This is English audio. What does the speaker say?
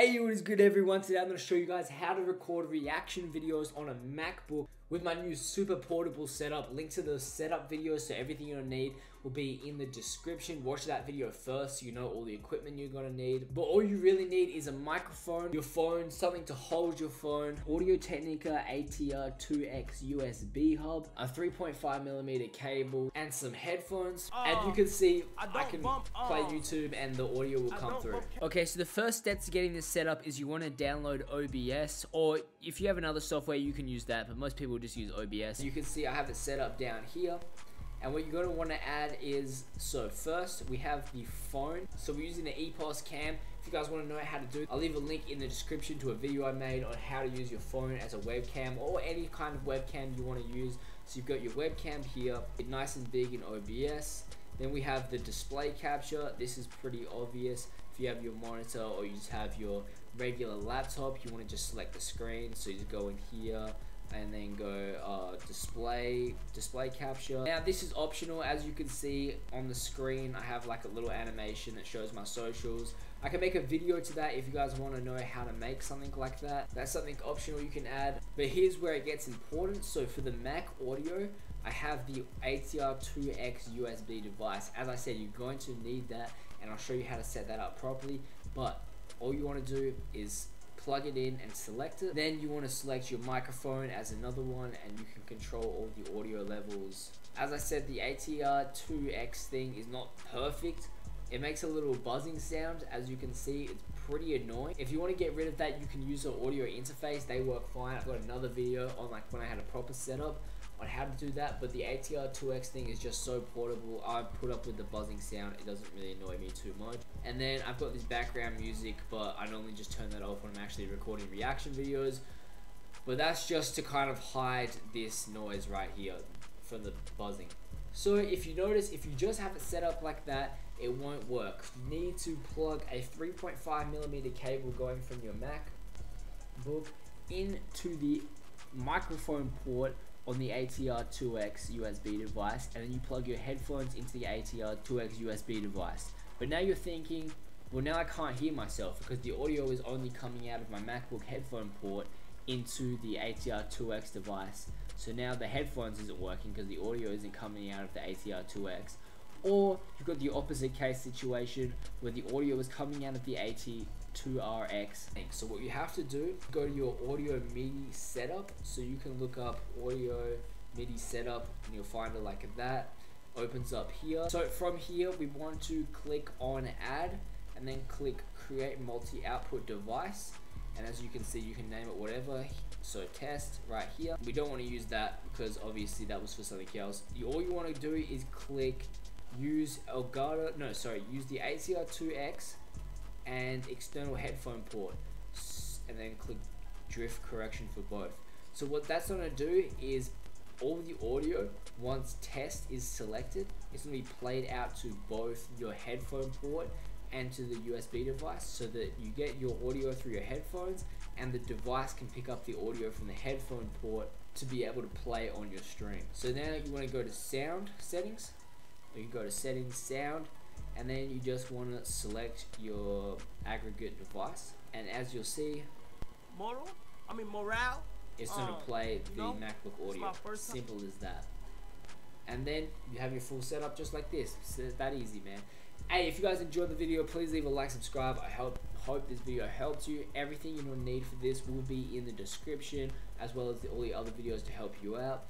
Hey, what is good everyone? Today I'm going to show you guys how to record reaction videos on a MacBook with my new super portable setup. Link to the setup video so everything you'll need will be in the description. Watch that video first so you know all the equipment you're going to need. But all you really need is a microphone, your phone, something to hold your phone, Audio Technica ATR 2X USB hub, a 3.5 millimeter cable, and some headphones. and you can see I, I can play YouTube and the audio will come through. Okay, so the first step to getting this setup is you want to download OBS or if you have another software you can use that but most people just use OBS. You can see I have it set up down here and what you're going to want to add is so first we have the phone so we're using the EpocCam if you guys want to know how to do it I'll leave a link in the description to a video I made on how to use your phone as a webcam or any kind of webcam you want to use so you've got your webcam here it's nice and big in OBS then we have the display capture. This is pretty obvious. If you have your monitor or you just have your regular laptop, you want to just select the screen. So you just go in here and then go uh, display display capture. Now this is optional. As you can see on the screen I have like a little animation that shows my socials. I can make a video to that if you guys want to know how to make something like that. That's something optional you can add. But here's where it gets important. So for the Mac audio I have the ATR2X USB device. As I said, you're going to need that and I'll show you how to set that up properly. But all you want to do is plug it in and select it. Then you want to select your microphone as another one and you can control all the audio levels. As I said, the ATR2X thing is not perfect. It makes a little buzzing sound. As you can see, it's pretty annoying. If you want to get rid of that, you can use the audio interface. They work fine. I've got another video on like when I had a proper setup on how to do that, but the ATR 2X thing is just so portable. I put up with the buzzing sound. It doesn't really annoy me too much. And then I've got this background music, but I normally just turn that off when I'm actually recording reaction videos. But that's just to kind of hide this noise right here from the buzzing. So if you notice, if you just have it set up like that, it won't work. You need to plug a 3.5 millimeter cable going from your MacBook into the microphone port on the ATR2X USB device and then you plug your headphones into the ATR2X USB device. But now you're thinking, well now I can't hear myself because the audio is only coming out of my MacBook headphone port into the ATR2X device. So now the headphones isn't working because the audio isn't coming out of the ATR2X. Or you've got the opposite case situation where the audio is coming out of the AT 2RX. So what you have to do, go to your audio MIDI setup. So you can look up audio MIDI setup and you'll find it like that. Opens up here. So from here, we want to click on add and then click create multi-output device. And as you can see, you can name it whatever. So test right here. We don't want to use that because obviously that was for something else. all you want to do is click use Elgato, no, sorry, use the ATR2X and external headphone port and then click drift correction for both. So what that's to do is all the audio once test is selected it's to be played out to both your headphone port and to the USB device so that you get your audio through your headphones and the device can pick up the audio from the headphone port to be able to play on your stream. So now you want to go to sound settings you can go to settings sound and then you just want to select your aggregate device. And as you'll see moral? I mean morale? it's going to um, play the know, MacBook audio. simple as that. And then you have your full setup just like this. It's that easy man. Hey if you guys enjoyed the video please leave a like subscribe. I hope hope this video helped you. Everything you will need for this will be in the description as well as the, all the other videos to help you out